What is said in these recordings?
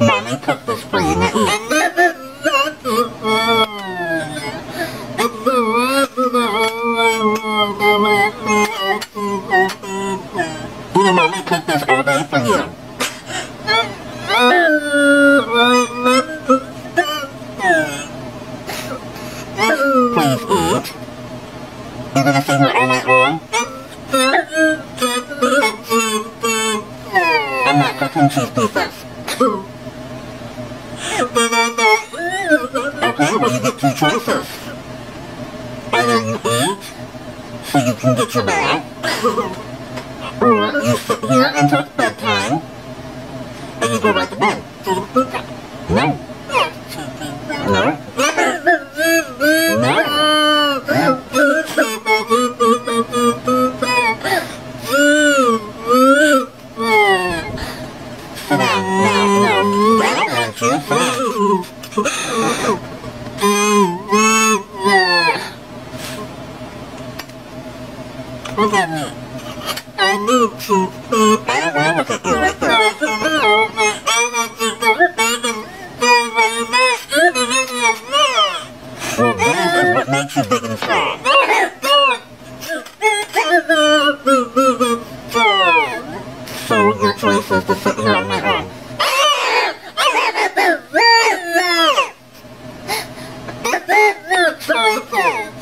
Mommy cooked this for you mommy cooked this all day for you. You're gonna? I'm not cooking cheese pizzas. Okay, well you get two choices. Either you eat, so you can get your bath, or you sit here until bedtime, and you go right to bed. Look at me. I need to to look at you makes you big and strong. So your choice is to sit here on my own.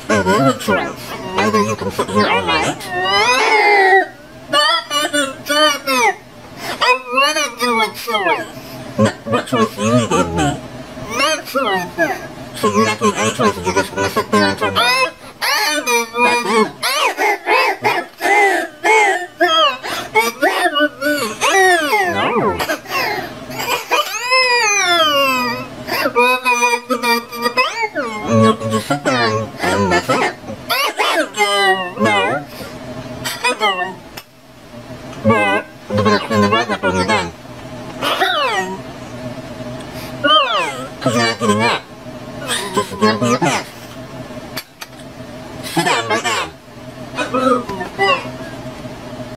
It is a choice. Either you can sit here all night. No, what choice you give me? No choice. So you're not getting any choices, you're just gonna sit there until night. That's it. No. You can just sit and that's it. No. Well, you better clean the rug up when you're done. Cause you're not getting